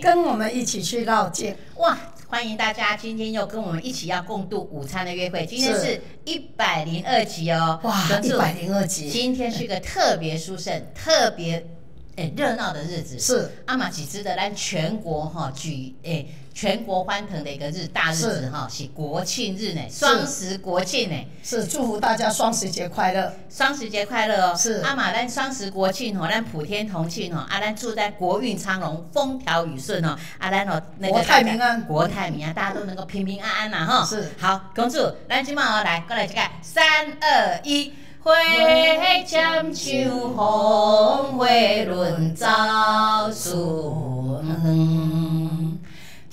跟我们一起去绕境。哇！欢迎大家今天又跟我们一起要共度午餐的约会。今天是一百零二集哦，哇，一百零二集。今天是一个特别殊胜、特别诶热闹的日子。是阿玛吉值得咱全国哈举诶。全国欢腾的一个日大日子哈，是国庆日呢，双十国庆呢，是祝福大家双十节快乐，双十节快乐哦。是阿玛咱双十国庆哦，咱普天同庆哦，阿咱祝在国运昌隆，风调雨顺哦，阿咱哦那个国泰民安，国泰民安，大家都能够平平安安呐哈。是好，公主，咱今晚哦来过来这个三二一，花渐秋风，花轮早顺。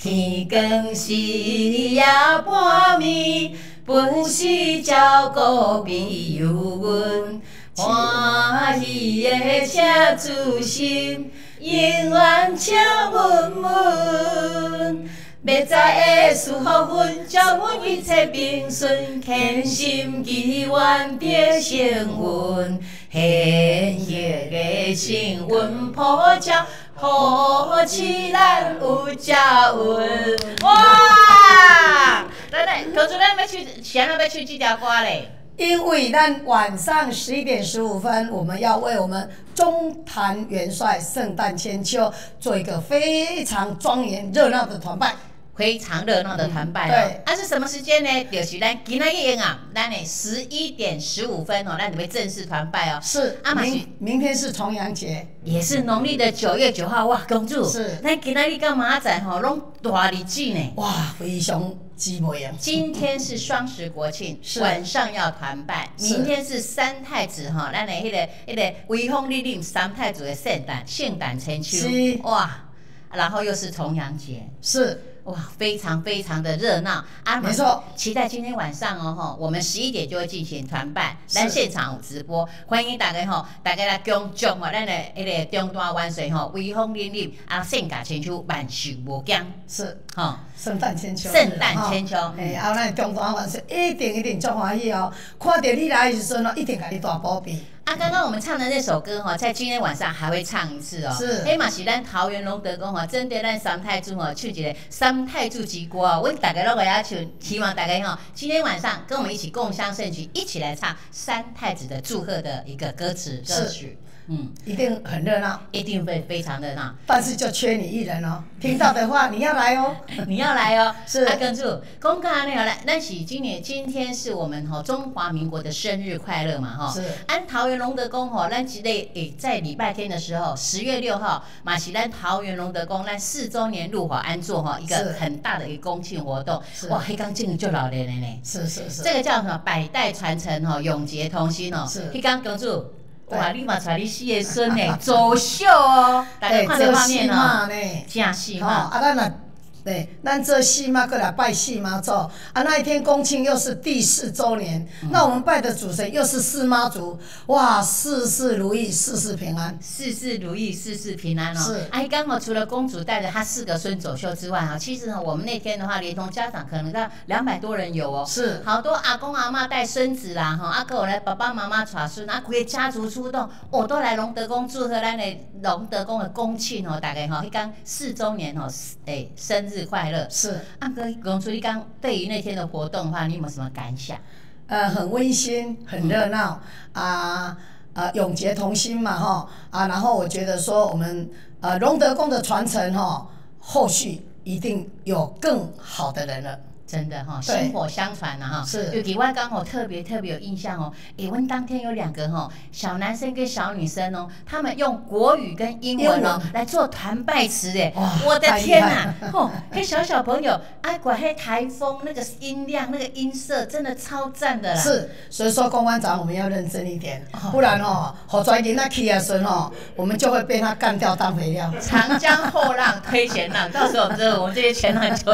天光时也半暝，本是照顾朋友阮，欢喜的车子心，永远笑稳稳。要在的事福分，祝阮一切平顺，虔心祈愿得幸运，幸运的幸运普照。好起咱有家运哇！来来，投资咱要去，想要要去几条歌嘞？因为咱晚上十一点十五分，我们要为我们中坛元帅圣诞千秋做一个非常庄严热闹的团拜。非常热闹的团拜哦，啊是什么时间呢？就是咱今仔日啊，咱呢十一点十五分哦，咱准备正式团拜哦。是，啊明明天是重阳节，也是农历的九月九号哇，公主。是，咱今仔日干嘛在吼？拢大日子呢？哇，非常寂寞呀。今天是双十国庆，晚上要团拜。明天是三太子哈，咱的迄个迄个威风凛凛三太子的圣诞圣诞千秋。哇，然后又是重阳节。是。哇，非常非常的热闹。啊！没错，期待今天晚上哦吼，我们十一点就会进行团拜，来现场直播，欢迎大家吼，大家来共祝哦，咱的迄个中大万岁吼，威风凛凛啊，盛甲千秋，万寿无疆，是。哈，圣诞千秋，圣诞千秋，哎，啊，咱中大万岁，一定一定足欢喜哦，看到你来的时阵哦，一定给你大宝贝。啊，刚刚我们唱的那首歌哈，在今天晚上还会唱一次哦。是。黑马喜咱桃园龙德宫哈，真的咱三太子哦，去一个三太子之歌啊。我大家都会要求，希望大家哈，今天晚上跟我们一起共襄盛举，一起来唱三太子的祝贺的一个歌词歌曲。嗯，一定很热闹，一定会非常热闹。但是就缺你一人哦，听到的话你要来哦，你要来哦。是。阿根住，公告那个来，那喜今年今天是我们哈中华民国的生日快乐嘛哈。是。安桃园龙德宫哈，那记得诶，在礼拜天的时候，十月六号，马喜兰桃园龙德宫那四周年入伙安座哈，一个很大的一个公庆活动。哇，黑刚进就老年人呢。是是是。这个叫什么？百代传承哈，永结同心哦。是。黑钢公主。哇！立马出来你四个孙呢，走秀哦，大家看这画面哦，真戏嘛。对，咱这戏妈过来拜戏妈祖，啊，那一天公庆又是第四周年，那我们拜的主神又是四妈祖，哇，事事如意，事事平安，事事如意，事事平安哦。是，哎，刚好除了公主带着她四个孙走秀之外啊，其实呢，我们那天的话，连同家长可能到两百多人有哦。是，好多阿公阿妈带孙子啦，哈，阿哥来爸爸妈妈带孙，啊，规家族出动，我都来龙德宫祝贺咱的龙德宫的公庆哦，大概哈，一刚四周年哦，哎，生。日快乐是阿哥龚主，你刚对于那天的活动的话，你有没有什么感想？呃，很温馨，很热闹啊，呃，永结同心嘛，哈啊，然后我觉得说我们呃荣德宫的传承哈，后续一定有更好的人了。真的哈，薪火相传呐哈。是。就底外刚好特别特别有印象哦。诶，问当天有两个哈小男生跟小女生哦，他们用国语跟英文哦来做团拜词诶。我的天呐！哦，那小小朋友爱管黑台风那个音量那个音色真的超赞的啦。是。所以说公安长我们要认真一点，不然哦，好拽点那起啊孙哦，我们就会被他干掉当肥料。长江后浪推前浪，到时候这我们这些前浪就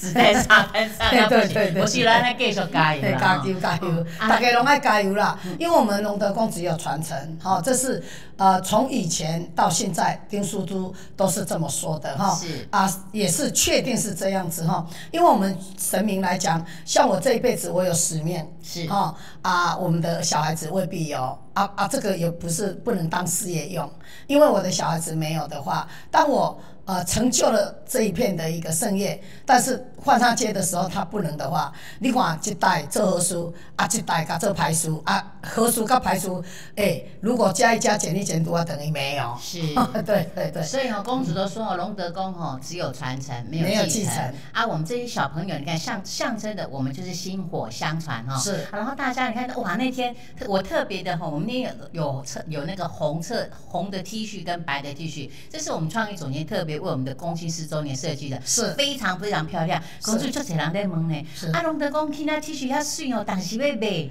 只在沙滩。对对对对，我是咱来继续加油加油加油，大家拢爱加油啦！因为我们龙德公只有传承，好，这是呃，从以前到现在，丁书都都是这么说的哈。是啊，也是确定是这样子哈。因为我们神明来讲，像我这一辈子我有十面，是哈啊，我们的小孩子未必有啊啊，这个也不是不能当事业用，因为我的小孩子没有的话，当我呃成就了这一片的一个盛业，但是换上街的时候他不能的话，你看这代做和书啊，这代甲做牌书啊，和书甲牌书，哎，如果加一加减一减多啊，等于没有。是。对对对。所以哦，公主都说哦，隆德宫哦，只有传承，没没有继继承啊。我们这些小朋友，你看象象征的，我们就是薪火相传哦。是然后大家你看，哇，那天我特别的哈，我们那有有侧有那个红色红的 T 恤跟白的 T 恤，这是我们创意总监特别为我们的公庆四周年设计的，是非常非常漂亮。是公主就这人在问呢是，啊，隆德宫听那 T 恤遐水哦，但是要买。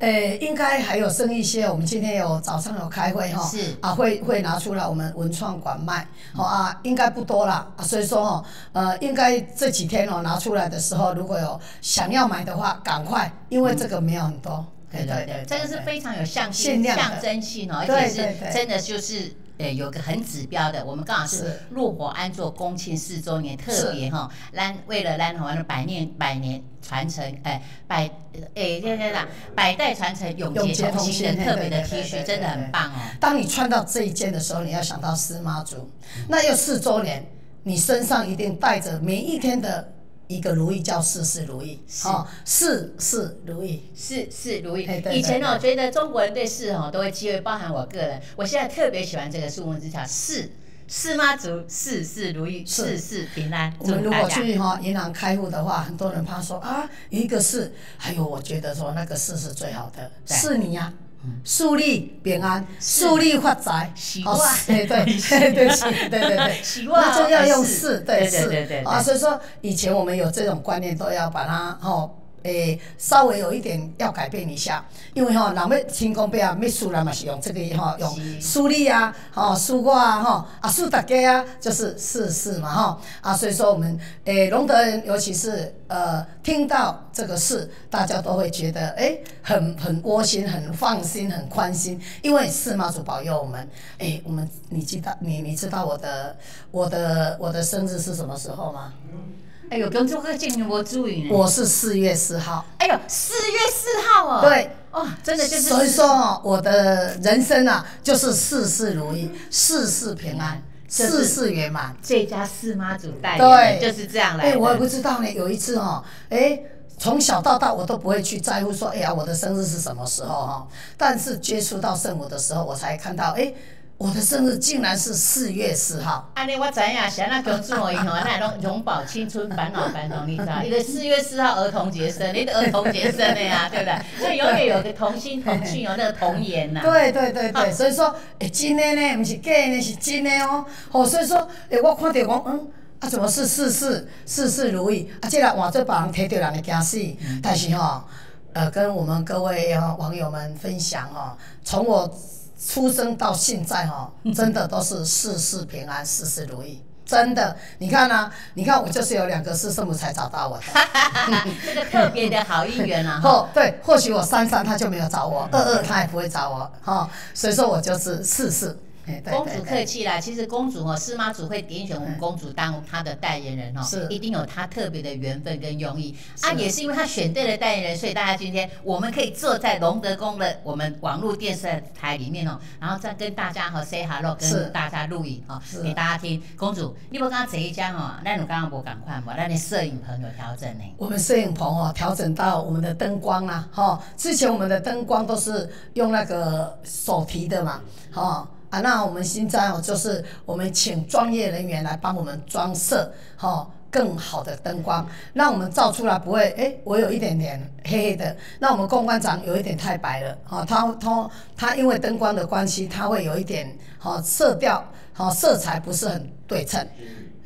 诶，应该还有剩一些。我们今天有早上有开会哈，是啊，会会拿出来我们文创馆卖，哦啊，应该不多啦，啊，所以说哦，呃，应该这几天哦拿出来的时候，如果有想要买的话，赶快，因为这个没有很多。对对对，这个是非常有象限象征性哦，而且是真的就是。呃，有个很指标的，我们刚好是是落火安座公庆四周年特别哈，咱为了咱完了百年百年传承，哎，百哎这这啦，百代传承，永永结结同心的特别的 T 恤，对对对真的很棒哦。当你穿到这一件的时候，你要想到司妈祖，那又四周年，你身上一定带着每一天的一个如意，叫事事如意，是。哦，事事如意。事事如意。以前哦，对。觉得中国人对事哦都会忌讳，包含我个人。我现在特别喜欢这个数目字条，事事妈祖，事事如意，事事平安。我们如果去哈银行开户的话，很多人怕说啊，一个是，还有我觉得说那个事是最好的，是你呀、树立平安，树立发财，哦喜旺对对对对对那就要用是是，对 四。对是对对对。啊，所以说以前我们有这种观念，都要把它哦。诶，稍微有一点要改变一下，因为吼、人要天公伯啊，秘书人嘛是用这个吼、用是梳理啊，吼、梳我啊，吼、啊梳大家啊，就是事事嘛，吼、啊，所以说我们诶龙德人，尤其是呃听到这个事，大家都会觉得诶很很窝心，很放心，很宽心，因为是妈祖保佑我们。诶，我们你知道你你知道我的我的我的生日是什么时候吗？哎呦，公主可进行无注意呢。我是四月四号。哎呦，四月四号哦。对。哦，真的就是。所以说哦，我的人生啊，就是事事如意，事事平安，事事圆满。最佳四妈祖代言对，就是这样来哎、我也不知道呢。有一次哦，哎、从小到大我都不会去在乎说，哎呀，我的生日是什么时候哈、但是接触到圣母的时候，我才看到，哎、我的生日竟然是四月四号。安尼我知影，是安那公主哦，伊吼，那拢永葆青春，返老还童，你知道？你的四月四号儿童节生，你的儿童节生的呀，对不对？所以永远有个童心童趣，有那个童颜呐。对对对对，所以说，诶、真的呢，不是假的呢，是真的哦。哦，所以说，诶、我看到讲，嗯，啊，怎么是事事事事如意？啊，这个换做别人摕到人会惊死。但是吼、呃，跟我们各位哈、网友们分享哦，从我出生到现在哈、真的都是事事平安，事事如意。真的，你看呢、你看我就是有两个师圣母才找到我的。这个特别的好姻缘啊！哈，哦，对，或许我三三他就没有找我，二二他也不会找我，哈、所以说我就是四四。公主客气啦，其实公主哦，司妈祖会点选我们公主当她的代言人哦，是。一定有她特别的缘分跟用意。啊，也是因为她选对了代言人，所以大家今天我们可以坐在隆德宫的我们网络电视台里面哦，然后再跟大家和 say hello，跟大家录影哦，是。给大家听。公主，你不刚刚这一张哦，那你刚刚不赶快嘛，那你摄影棚有调整呢？我们摄影棚哦，调整到我们的灯光啊，哈、之前我们的灯光都是用那个手提的嘛，哈、啊，那我们现在哦，就是我们请专业人员来帮我们装设，哈、更好的灯光，让我们照出来不会，哎，我有一点点黑黑的，那我们公关长有一点太白了，哈、他他他因为灯光的关系，他会有一点，哈、色调，哈、色彩不是很对称。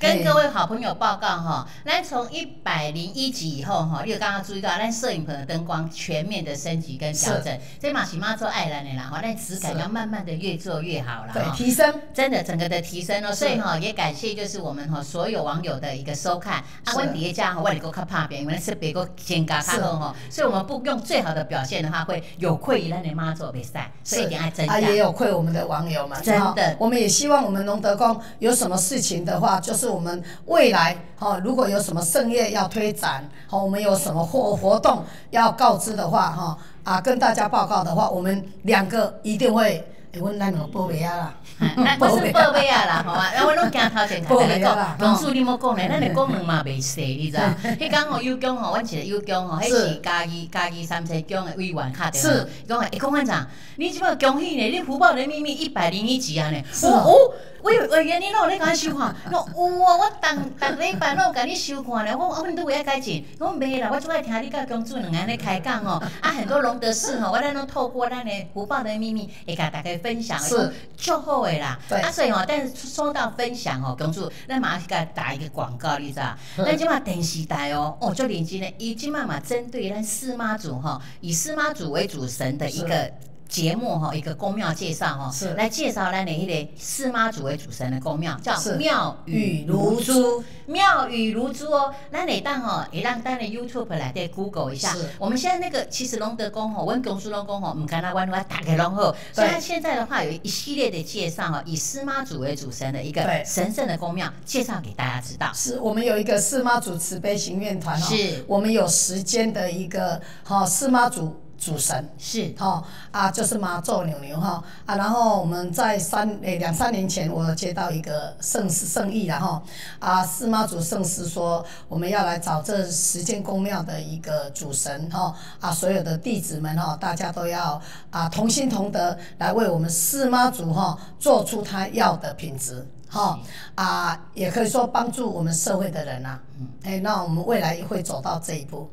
跟各位好朋友报告哈，咱从一百零一集以后哈，你有刚刚注意到，那摄影棚的灯光全面的升级跟调整，这马起妈做爱兰的啦，哈，那质感要慢慢的越做越好了，对，提升，真的整个的提升哦，所以哈也感谢就是我们哈所有网友的一个收看，阿，温迪家哈，我你个较怕别，因为是别个先加卡好哈，所以我们不用最好的表现的话，会有愧于咱的妈做比赛，所以一定要增加，啊，也有愧我们的网友们，真的，我们也希望我们龙德宫有什么事情的话，就是我们未来哈，如果有什么盛宴要推展，好，我们有什么活活动要告知的话，哈啊，跟大家报告的话，我们两个一定会。阮咱有报备 啊啦，不是报备啊啦，好啊，我拢惊头前头来讲，董事你莫讲咧，咱的功能嘛未细，你知？迄讲吼有讲吼，阮一个有讲吼，迄是嘉义嘉义三七讲的委员卡电话，伊讲，伊讲院长，你即摆恭喜呢，你福报的秘密一百零一集啊呢，哦。委委员，你哪有咧甲收看？有啊，我逐逐礼拜拢有甲你收看咧。我我恁都有爱改进，我袂啦，我最爱听你甲公主两个咧开讲哦。啊，很多龙德事吼，我咱拢透过咱的福报的秘密，会甲大家分享，是就好诶啦。啊，所以哦，但是说到分享哦，公主，那马上甲打一个广告，你知道？那今嘛电视台哦，哦，就连接呢，伊即马嘛针对咱四妈祖吼，以四妈祖为主神的一个。节目哈，一个宫庙介绍哈，是来介绍咱的一个四妈祖为主神的宫庙，叫妙语如珠。妙语如珠哦，咱哪当哦，也让咱的 YouTube 来对 Google 一下。我们现在那个其实龙德宫吼，温公叔龙宫吼，唔敢那弯弯打开龙后，所以它现在的话有一系列的介绍哦，以四妈祖为主神的一个神圣的宫庙，介绍给大家知道。是我们有一个四妈祖慈悲行愿团哦，是我们有时间的一个好四妈祖。主神。是。哈啊，就是妈祖牛牛哈啊，然后我们在三诶两三年前，我接到一个圣师圣意然后啊，四妈祖圣师说我们要来找这十间宫庙的一个主神哈啊，所有的弟子们哈，大家都要啊同心同德来为我们四妈祖哈做出他要的品质哈啊，也可以说帮助我们社会的人呐，哎，那我们未来会走到这一步。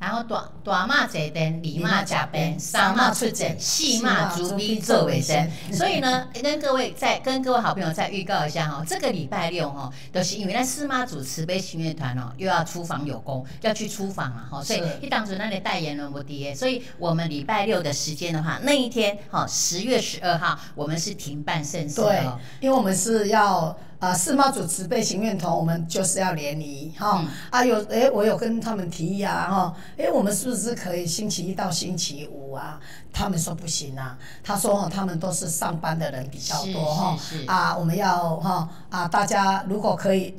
然后大大马坐殿，二马加鞭，三马出诊，四马足笔做卫生。所以呢，跟各位再跟各位好朋友再预告一下哈，这个礼拜六哈，都是因为那四妈主慈悲心乐团哦，又要出访有功，要去出访了哈，所以一当主那里代言人我爹所以我们礼拜六的时间的话，那一天哈，十月十二号，我们是停办盛事对，因为我们是要。啊，四妈祖慈悲行愿团，我们就是要联谊哈。啊，有诶，我有跟他们提议啊哈。诶，我们是不是可以星期一到星期五啊？他们说不行啊。他说哦，他们都是上班的人比较多哈。啊，我们要哈啊，大家如果可以。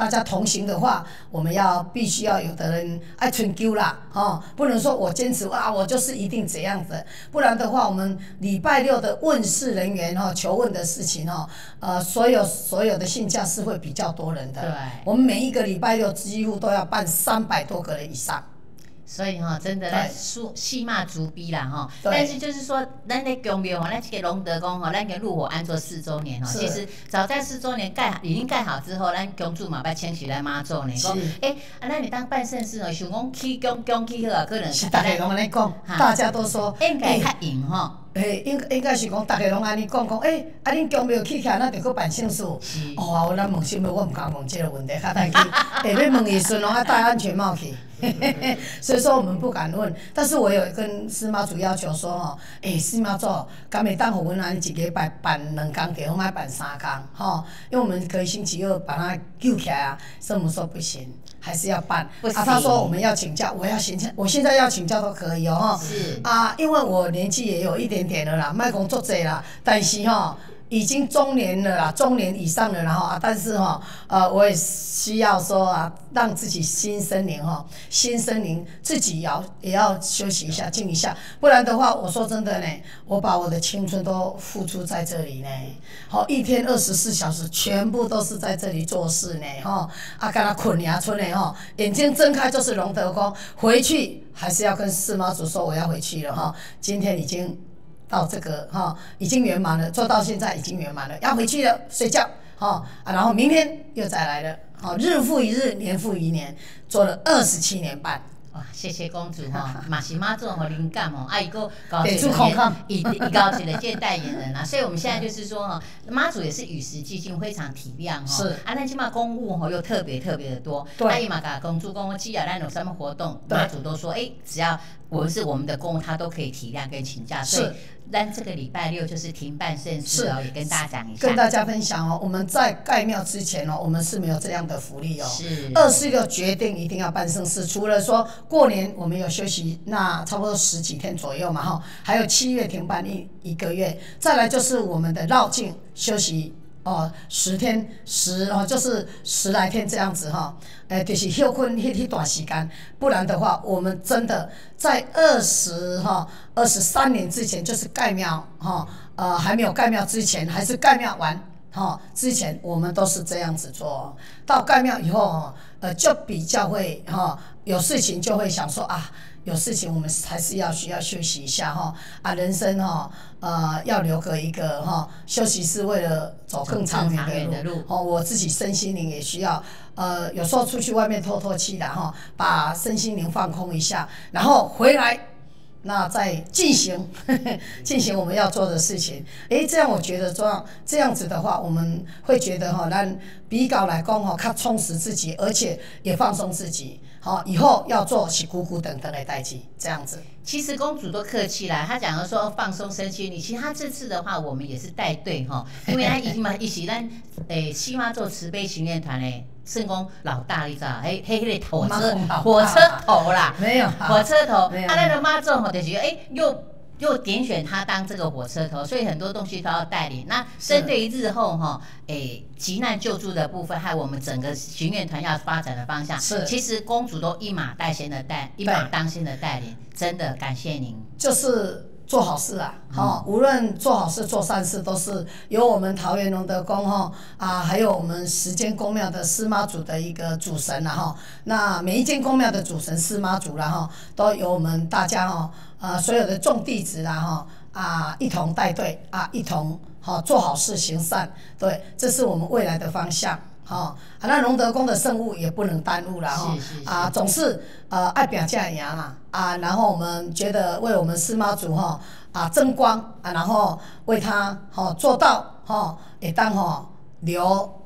大家同行的话，我们要必须要有的人爱存丢啦，哦，不能说我坚持啊，我就是一定怎样子，不然的话，我们礼拜六的问事人员哈，求问的事情哈，呃，所有所有的信教是会比较多人的，对，我们每一个礼拜六几乎都要办三百多个人以上。所以哈，真的来说戏骂足逼啦哈。但是就是说，咱的宫庙哈，咱这个龙德宫哈，咱给入伙安做四周年哈。其实早在四周年盖已经盖好之后，咱公主嘛把迁起来妈祖呢。讲，哎，啊，那你当办盛事哦，想讲去宫宫去好啊，可能是大家拢安尼讲，大家都说应该较赢哈。诶，应应该是讲，逐个拢安尼讲讲，诶，啊，恁宫庙起起来，那着搁办盛事。哦，我咱问什么？我毋敢问这个问题，较歹去。下要问伊顺拢爱戴安全帽去。所以说我们不敢问，但是我有跟司马主要求说吼，诶，司马祖，敢会当互阮安尼一礼拜办两工，给我爱办三工，吼，因为我们可以星期二把它救起来啊。师母说不行，还是要办。啊，他说我们要请假，我要请假，我现在要请假都可以哦，是。啊，因为我年纪也有一点点了啦，卖工作者啦，但是吼。已经中年了啦，中年以上了，然后啊，但是哈，呃，我也需要说啊，让自己心生灵哈，心生灵，自己要也要休息一下，静一下，不然的话，我说真的呢，我把我的青春都付出在这里呢，好，一天二十四小时全部都是在这里做事呢，哈，啊，跟他困牙村呢，哈，眼睛睁开就是龙德宫，回去还是要跟四妈祖说我要回去了哈，今天已经。到这个哈已经圆满了，做到现在已经圆满了，要回去了睡觉哈啊，然后明天又再来了，好日复一日，年复一年，做了二十七年半。哇，谢谢公主哈，马西妈做吼灵感哦，啊一个搞得这个出口看一一搞这个界代言人啊，所以我们现在就是说哈，妈祖也是与时俱进，非常体谅哈。是啊，那起码公务哈又特别特别的多。对那伊嘛噶公主公既然咱有什么活动，对妈祖都说，哎，只要我们是我们的公务，他都可以体谅跟请假。所以是咱这个礼拜六就是停办盛事哦，也跟大家讲一下。跟大家分享哦，我们在盖庙之前哦，我们是没有这样的福利哦。是二四六决定一定要办盛事，除了说过年我们有休息，那差不多十几天左右嘛哈，还有七月停办一一个月，再来就是我们的绕境休息哦，十天十哦，就是十来天这样子哈，诶、就是休困迄迄段时间，不然的话，我们真的在二十哈二十三年之前，就是盖庙哈，呃还没有盖庙之前，还是盖庙完。哈、之前我们都是这样子做，到盖庙以后哦，呃，就比较会哈、有事情就会想说啊，有事情我们还是要需要休息一下哈、啊，人生哈、呃，要留个一个哈、休息是为了走更长远的路。哦，我自己身心灵也需要，呃，有时候出去外面透透气的哈，把身心灵放空一下，然后回来。那再进行 进行我们要做的事情，诶，这样我觉得这样这样子的话，我们会觉得哈，让比稿来讲哈，较充实自己，而且也放松自己。好，以后要做起苦苦等等的代替，这样子。其实公主都客气啦，她讲的说放松身心你。其实她这次的话，我们也是带队哈，因为她已经嘛一起咱诶西妈做慈悲行练团诶，圣公老大你知道？嘿嘿嘿，火车火车头啦，没有火车头，没有啊那个妈做吼就是诶又。又点选他当这个火车头，所以很多东西都要带领。那针对于日后哈，诶急难救助的部分，还有我们整个巡演团要发展的方向，是其实公主都一马带先的带，一马当先的带领，真的感谢您。就是做好事啊，哈、无论做好事做善事，都是由我们桃园龙德宫哈啊，还有我们十间宫庙的司妈祖的一个主神然后，那每一间宫庙的主神司妈祖然后，都由我们大家哈啊所有的众弟子啦哈啊一同带队啊，一同哈、做好事行善，对，这是我们未来的方向。哈、啊，那龙德宫的圣物也不能耽误了哈啊，总是呃爱表价赢啦啊，然后我们觉得为我们司妈祖哈啊争光啊，然后为他哈、做到哈也当哈流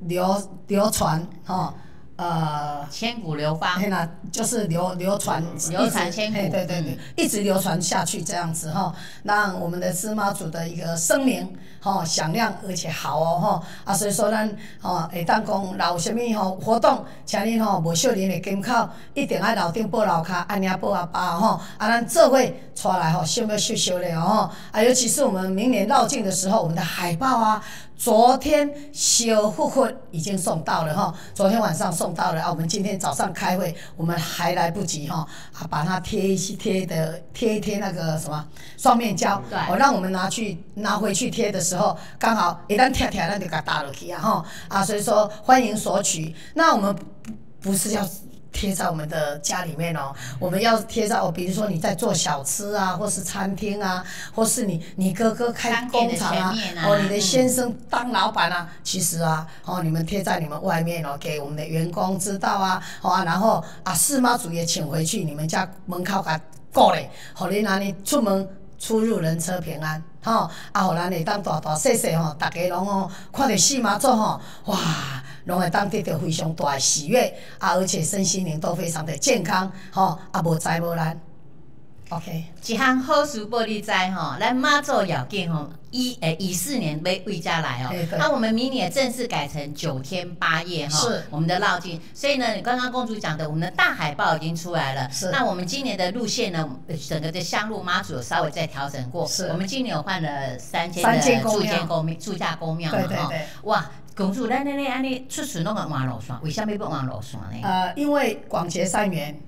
流流传哈呃。千古流芳，嘿啦，就是流流传，流传千古嘿对对对，一直流传下去这样子哈，让我们的司妈祖的一个声名哈响亮而且好哦哈啊，所以说咱吼会当讲，若有啥物吼活动，请恁吼无少年的金口，一定爱楼顶报楼骹，按领报阿爸吼，啊，咱做伙出来吼，秀要秀秀的哦啊，尤其是我们明年绕境的时候，我们的海报啊。昨天小户混已经送到了哈，昨天晚上送到了啊。我们今天早上开会，我们还来不及哈啊，把它贴一些贴的贴一贴那个什么双面胶，对哦，让我们拿去拿回去贴的时候，刚好一旦贴贴，那就给它打落去啊哈啊，所以说欢迎索取。那我们不不是要。贴在我们的家里面哦，我们要贴在哦，比如说你在做小吃啊，或是餐厅啊，或是你你哥哥开工厂啊，啊哦，你的嗯先生当老板啊，其实啊，哦，你们贴在你们外面哦，给我们的员工知道啊，哦啊，然后啊，四妈祖也请回去你们家门口给顾咧，互你那里出门出入人车平安，吼、啊，互咱会当大大细细吼，逐家拢吼，看着四妈做吼，哇，拢会当得到非常大的喜悦啊，而且身心灵都非常的健康，吼、啊，无灾无难。，OK。一项好事报你知吼，咱妈祖要紧吼，一诶乙四年为为家来哦。那我们明年正式改成九天八夜哈，是我们的绕境。所以呢，你刚刚公主讲的，我们的大海报已经出来了。是那我们今年的路线呢，呃整个的香路妈祖有稍微再调整过。是我们今年有换了三间三的住间公庙住家公庙嘛哈对对对。哇，公主，咱那那安尼出巡拢个换路线，为什么要换路线呢？呃，因为广结善缘，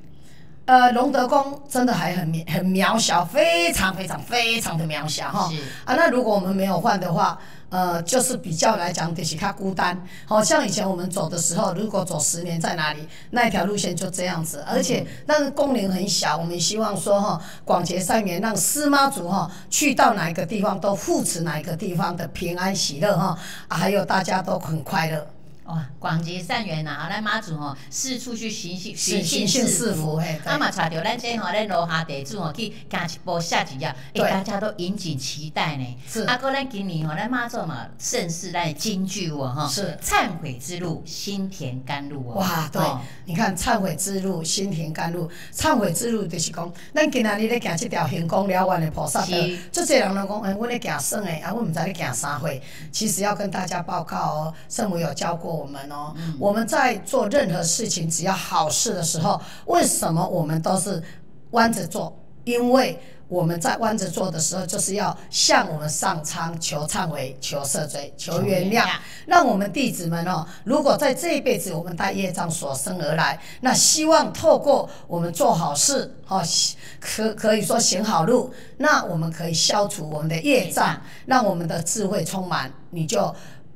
呃，龙德宫真的还很很渺小，非常非常非常的渺小哈。啊，那如果我们没有换的话，呃，就是比较来讲，就是它孤单。好、像以前我们走的时候，如果走十年在哪里，那一条路线就这样子，而且那个宫龄很小，我们希望说哈，广结善缘，让司妈族哈去到哪一个地方都护持哪一个地方的平安喜乐哈、啊，还有大家都很快乐。哇，广结善缘呐！好，咱妈祖吼四处去寻寻寻幸赐赐福嘿对啊嘛，带着咱这吼咱楼下地主吼去行一步下一页，对哎，大家都引颈期待呢。是啊，哥，咱今年吼，咱妈祖嘛盛世咱的金句哦哈，是忏悔之路，心田甘露哦。哇，对哦，你看忏悔之路，心田甘露。忏悔之路就是讲，咱今仔日咧行即条行功了愿的菩萨道是，这些人都讲，哎，我咧行算的，啊，我毋知咧行啥会。其实要跟大家报告哦，圣母有教过我们哦，嗯我们在做任何事情，只要好事的时候，为什么我们都是弯着做？因为我们在弯着做的时候，就是要向我们上苍求忏悔、求赦罪、求原谅求原谅，让我们弟子们哦，如果在这一辈子我们带业障所生而来，那希望透过我们做好事，哦，可可以说行好路，那我们可以消除我们的业障，让我们的智慧充满，你就。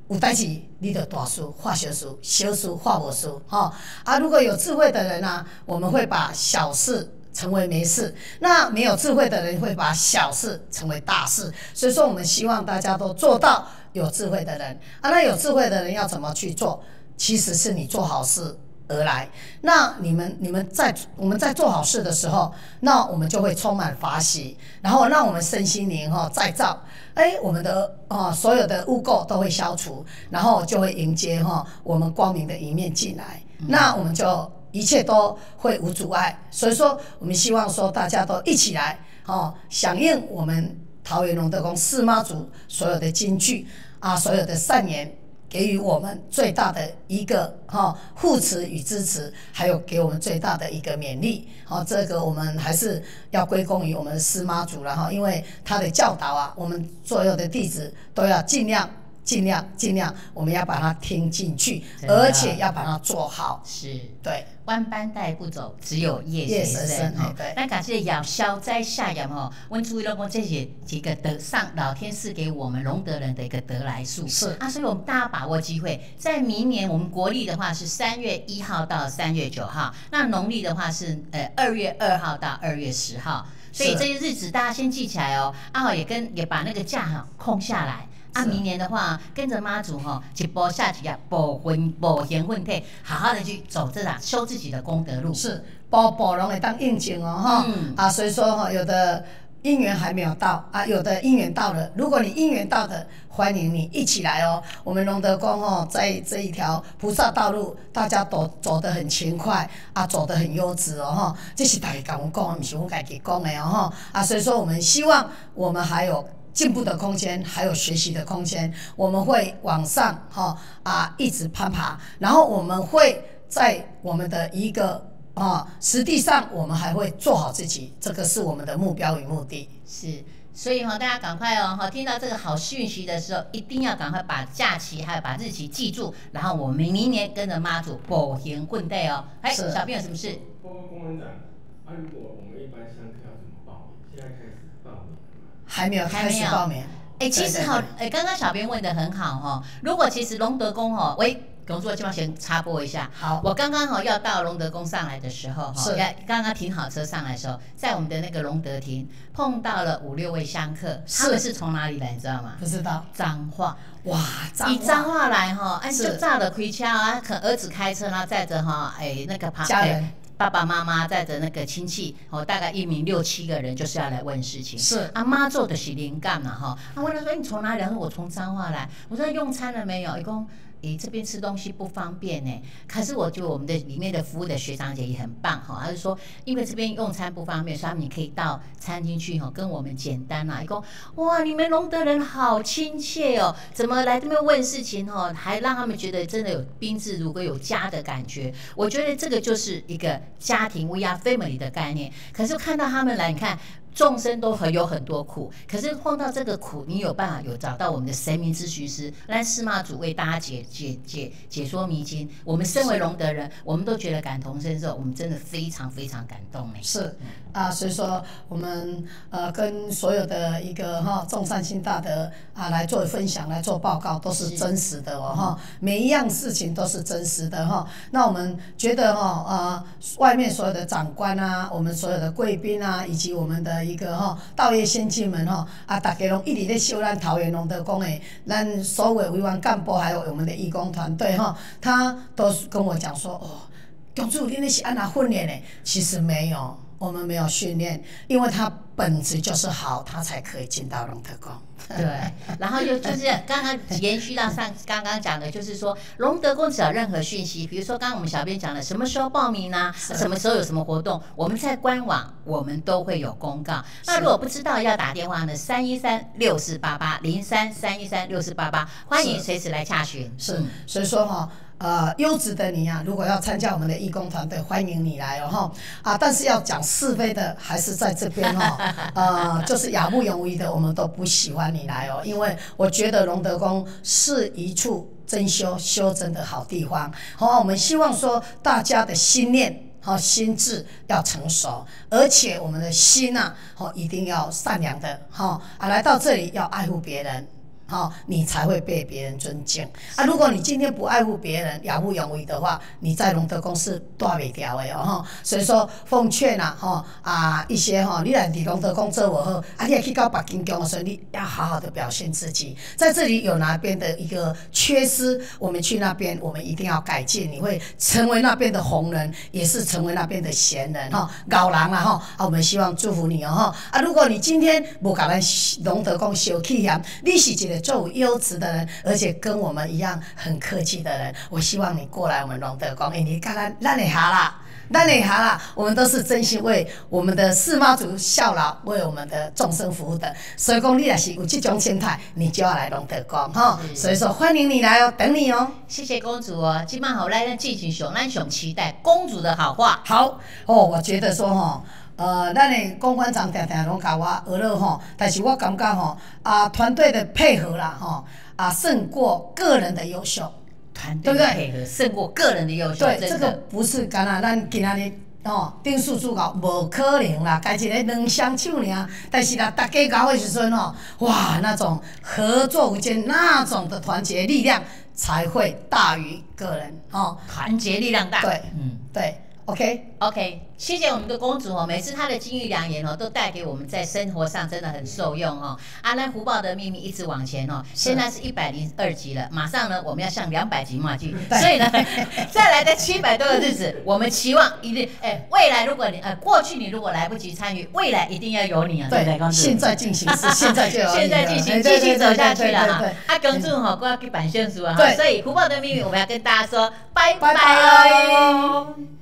有代志，你就大事化小事，小事化无事，哈、啊！如果有智慧的人啊，我们会把小事成为没事；那没有智慧的人会把小事成为大事。所以说，我们希望大家都做到有智慧的人啊。那有智慧的人要怎么去做？其实是你做好事而来。那你们你们在我们在做好事的时候，那我们就会充满法喜，然后让我们身心灵哈再造。哎，我们的啊、所有的污垢都会消除，然后就会迎接哈、我们光明的一面进来，那我们就一切都会无阻碍。所以说，我们希望说大家都一起来哦，响应我们桃园龙德宫四妈祖所有的金句啊，所有的善言。给予我们最大的一个哈、护持与支持，还有给我们最大的一个勉励。好、这个我们还是要归功于我们的师妈祖了哈，因为他的教导啊，我们所有的弟子都要尽量、尽量、尽量，我们要把它听进去，而且要把它做好。是。对，万般带不走，只有夜夜随身。哈随身哎。对。咱感谢要消灾下阳哈，温注意了讲这些几个得上老天赐给我们龙德人的一个得来数。是。啊，所以我们大家把握机会，在明年我们国历的话是三月一号到三月九号，那农历的话是呃二月二号到二月十号，所以这些日子大家先记起来哦，啊好也跟也把那个假哈空下来。啊，明年的话，跟着妈祖哈，一波下去啊，保魂保贤混退，好好的去走这啊，修自己的功德路。是包包容会当应景哦哈、嗯啊，所以说哈，有的姻缘还没有到啊，有的姻缘到了。如果你姻缘到的，欢迎你一起来哦。我们龙德宫哦，在这一条菩萨道路，大家都走得很勤快啊，走得很优质哦哈。这是大家跟我讲的，不是我家己讲的哦哈啊，所以说我们希望我们还有。进步的空间，还有学习的空间，我们会往上哈啊一直攀爬，然后我们会在我们的一个啊，实际上我们还会做好自己，这个是我们的目标与目的。是，所以哈、大家赶快哦，哈，听到这个好讯息的时候，一定要赶快把假期还有把日期记住，然后我们明年跟着妈祖保贤棍队哦。哎，小编有什么事？报告公安长，啊，如果我们一般香客要怎么报名？现在开始报名？还没有开始报名，哎，其实哈对，哎，刚刚小编问的很好哈、如果其实龙德宫哈，喂。工作地方先插播一下，好。我刚刚哈要到龙德宫上来的时候哈，是。要刚刚停好车上来的时候，在我们的那个龙德亭碰到了五六位香客，他们是是从哪里来，你知道吗？不知道。彰化，哇，脏以彰化来哈，哎，是。就炸了开车啊，可儿子开车，然后载着哈，哎，那个旁家人。哎爸爸妈妈带着那个亲戚，哦，大概一名六七个人，就是要来问事情。是阿妈做的是灵干嘛哈，他问他说你从哪里来？他说我从彰化来。我说用餐了没有？一共。诶，这边吃东西不方便呢。可是我觉得我们的里面的服务的学长姐也很棒哈，他就说，因为这边用餐不方便，所以他们你可以到餐厅去哈，跟我们简单啦。一共哇，你们龙德人好亲切哦，怎么来这边问事情哦，还让他们觉得真的有宾至如归、有家的感觉。我觉得这个就是一个家庭 We are family 的概念。可是看到他们来，你看。众生都很有很多苦，可是碰到这个苦，你有办法有找到我们的神明咨询师，让司马主为大家解解解解说迷津。我们身为龙德人，我们都觉得感同身受，我们真的非常非常感动呢。是啊，所以说我们呃跟所有的一个哈众善心大德啊来做分享、来做报告，都是是真实的哦哈，每一样事情都是真实的哈。那我们觉得哈呃外面所有的长官啊，我们所有的贵宾啊，以及我们的一个吼道业先进们吼啊，大家拢一直咧秀咱桃园龙德宫诶，咱所有委员干部还有我们的义工团队吼，他都跟我讲说哦，公主你那是安那训练诶？其实没有。我们没有训练，因为他本质就是好，他才可以进到龙德宫。对，然后又就是刚刚延续到上刚刚讲的，就是说龙德宫只要任何讯息，比如说刚刚我们小编讲的什么时候报名呢？什么时候有什么活动，我们在官网我们都会有公告。那如果不知道要打电话呢，三一三六四八八零三三一三六四八八，欢迎随时来洽询。是，所以说哈。呃，优质的你啊，如果要参加我们的义工团队，欢迎你来哦哈啊！但是要讲是非的，还是在这边哦。呃，就是雅不容易的，我们都不喜欢你来哦，因为我觉得隆德宫是一处真修修真的好地方。好，我们希望说大家的心念和心智要成熟，而且我们的心呐，哦一定要善良的哈啊，来到这里要爱护别人。好，你才会被别人尊敬啊！如果你今天不爱护别人、养不养威的话，你在龙德宫是断不掉的哦哈。所以说，奉劝呐，哈啊一些哈，你来伫龙德宫做我后，啊，你也去到北京宫的时候，你要好好的表现自己。在这里有哪边的一个缺失，我们去那边，我们一定要改进。你会成为那边的红人，也是成为那边的贤人哈，老人啊哈啊！我们希望祝福你哦哈啊！如果你今天不甲咱龙德宫小气嫌，你是一个。做优质的人，而且跟我们一样很客气的人，我希望你过来我们龙德宫，哎，你看看，那你好啦，那你好啦，我们都是真心为我们的四妈族效劳，为我们的众生服务的。所以讲，你也是有这种心态，你就要来龙德宫哈。所以说，欢迎你来哦，等你哦。谢谢公主哦，今晚好来进行熊安熊期待公主的好话。好哦，我觉得说哈。呃，咱的公关长常常拢甲我学了吼，但是我感觉吼，啊，团队的配合啦吼，啊，胜过个人的优秀，团队的配合胜过个人的优秀。对，这个不是干那咱今仔日吼定数主搞，无可能啦，家一个两双手尔，但是啦，大家搞的时阵吼，哇，那种合作无间，那种的团结力量才会大于个人哦，团结力量大。对，嗯，对，OK。OK，谢谢我们的公主哦，每次她的金玉良言哦，都带给我们在生活上真的很受用哦。阿兰福报的秘密一直往前哦，现在是一百零二集了，马上呢我们要向两百集迈进，所以呢，再来的七百多个日子，我们期望一定哎，未来如果你呃过去你如果来不及参与，未来一定要有你啊，对不对，公主？现在进行是 现在就有现在进行继续走下去了哈。啊，公主哈，我要去办宣书啊，所以福报的秘密我们要跟大家说拜拜喽。